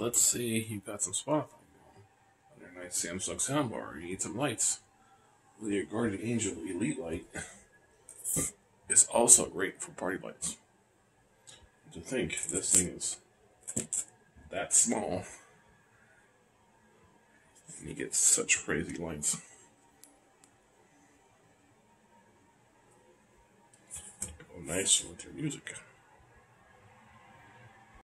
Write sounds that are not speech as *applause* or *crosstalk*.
let's say you've got some Spotify on your nice Samsung soundbar. You need some lights. Well, your Guardian Angel Elite Light *laughs* is also great for party lights. To think this thing is that small, and you get such crazy lights. Go nice with your music.